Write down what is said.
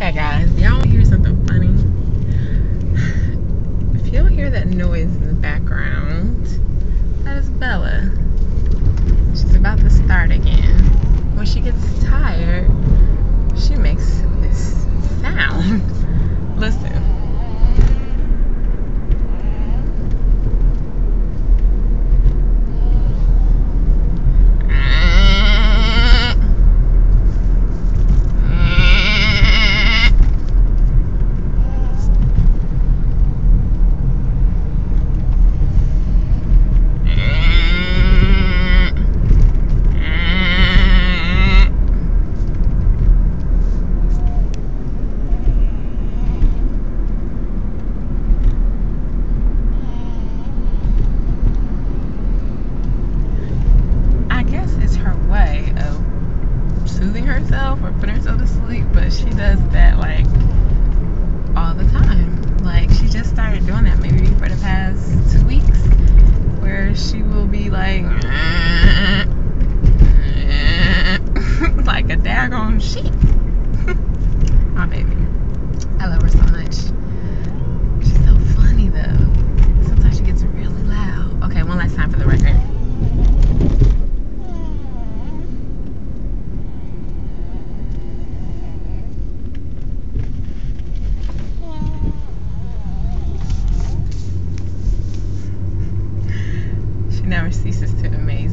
Okay, guys, y'all hear something funny? If you'll hear that noise in the background, that is Bella. She's about to start again. Herself or put herself to sleep, but she does that like all the time. Like she just started doing that maybe for the past two weeks, where she will be like like a daggone sheep. My baby, Never ceases to amaze.